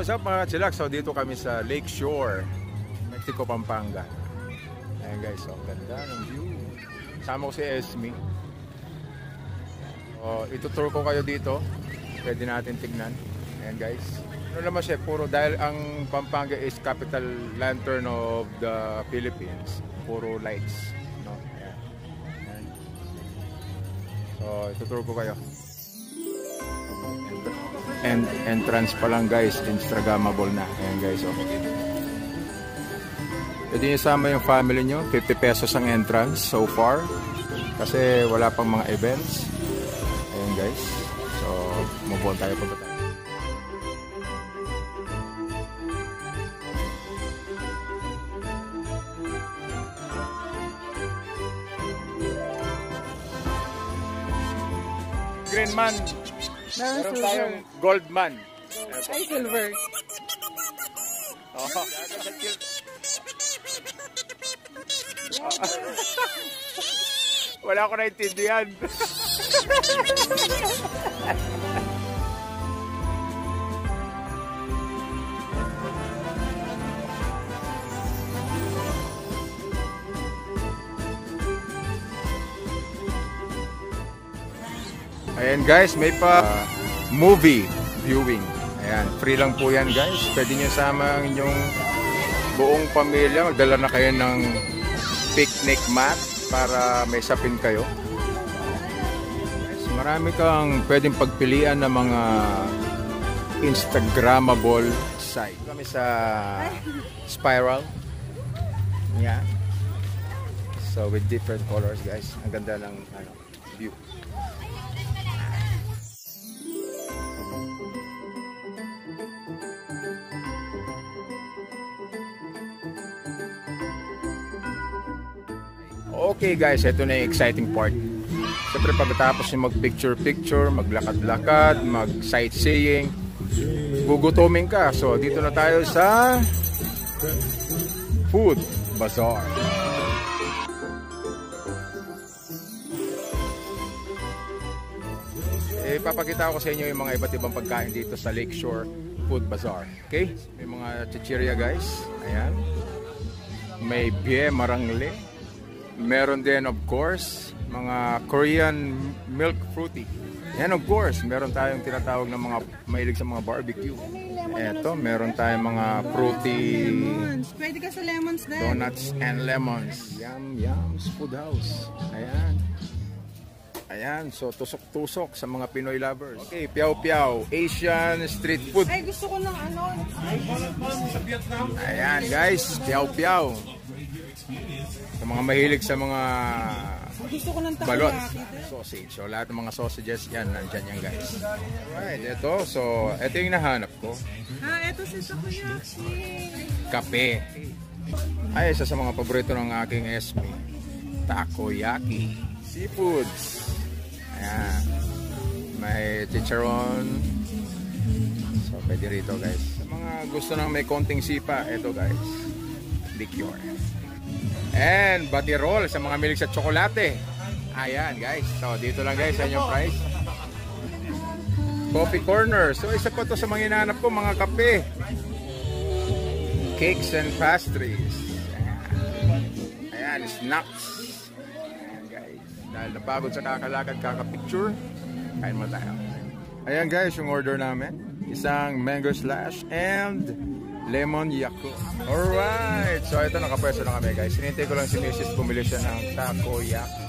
what's up mga chillax? So dito kami sa Lake Shore, Mexico, Pampanga. Ayan guys, so ganda ng view. Sama ko si Esme. So, itutour ko kayo dito. Pwede natin tignan. Ayan guys. Ano naman siya, puro dahil ang Pampanga is capital lantern of the Philippines. Puro lights. No? Ayan. Ayan. So, itutour ko kayo. And entrance pa lang guys, Instagrammable na. Ayan guys, oh. Pwede nyo sama yung family nyo, 50 pesos ang entrance so far. Kasi wala pang mga events. Ayan guys. So, move tayo punta tayo. Green man, Meron silver. tayong Goldman. Ay, silver. Oh. Wala ko naintindihan. Ayan guys, may pa uh, movie viewing. Ayan, free lang po yan guys. Pwede nyo sama ang inyong buong pamilya. Magdala na kayo ng picnic mat para may sapin kayo. Guys, marami kang pwedeng pagpilian ng mga Instagrammable site. Kami sa Spiral. Yeah. So with different colors guys. Ang ganda ng ano, view. Okay guys, ito na yung exciting part. Siyempre pagkatapos yung mag-picture-picture, maglakad-lakad, mag-sightseeing, gugutomin ka. So dito na tayo sa Food Bazaar. Eh, papakita ko sa inyo yung mga iba't ibang pagkain dito sa Lakeshore Food Bazaar. Okay? May mga chichirya guys. Ayan. May bie marangle. Meron din of course mga Korean milk fruity. Yan of course, meron tayong tinatawag ng mga mahilig sa mga barbecue. Eto, meron tayong mga fruity Lemons. Pwede ka sa lemons din. donuts and lemons. Yum, yums, food house. Ayan. Ayan, so tusok-tusok sa mga Pinoy lovers. Okay, piao-piao, Asian street food. Ay, gusto ko ng ano. Ayan guys, piao-piao. Sa mga mahilig sa mga Gusto ko ng balot, sausage. So lahat ng mga sausages yan, nandyan yan guys. Alright, ito. So, ito yung nahanap ko. Ha, eto si takoyaki. Kape. Ay, isa sa mga paborito ng aking Esme. Takoyaki. Seafoods. Ayan. May chicharon. So, pwede rito guys. Sa mga gusto nang may konting sipa, ito guys. Liqueur. And batirol sa mga milig sa tsokolate. Ayan guys. So, dito lang guys sa inyong price. Coffee corner. So, isa pa to sa mga hinahanap ko, mga kape cakes and pastries. Ayan, Ayan snacks. Ayan guys. Dahil napagod sa kakalakad, kakapicture, kain mo tayo. Ayan guys, yung order namin. Isang mango slash and lemon yakult. Alright! So ito, nakapwesto na kami guys. Sinintay ko lang si Mrs. Bumili siya ng takoyaki.